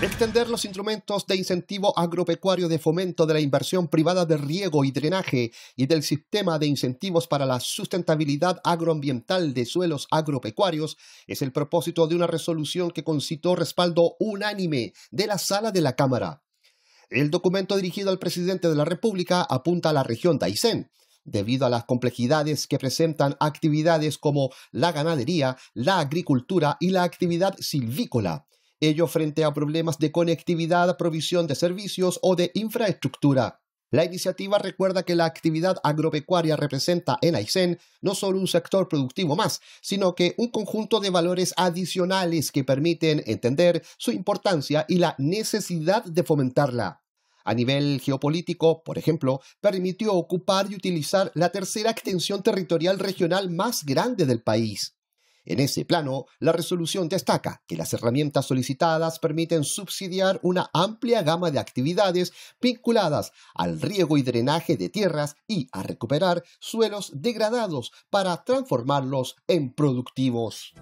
Extender los instrumentos de incentivo agropecuario de fomento de la inversión privada de riego y drenaje y del sistema de incentivos para la sustentabilidad agroambiental de suelos agropecuarios es el propósito de una resolución que concitó respaldo unánime de la sala de la Cámara. El documento dirigido al presidente de la República apunta a la región de Aysén, debido a las complejidades que presentan actividades como la ganadería, la agricultura y la actividad silvícola ello frente a problemas de conectividad, provisión de servicios o de infraestructura. La iniciativa recuerda que la actividad agropecuaria representa en Aysén no solo un sector productivo más, sino que un conjunto de valores adicionales que permiten entender su importancia y la necesidad de fomentarla. A nivel geopolítico, por ejemplo, permitió ocupar y utilizar la tercera extensión territorial regional más grande del país. En ese plano, la resolución destaca que las herramientas solicitadas permiten subsidiar una amplia gama de actividades vinculadas al riego y drenaje de tierras y a recuperar suelos degradados para transformarlos en productivos.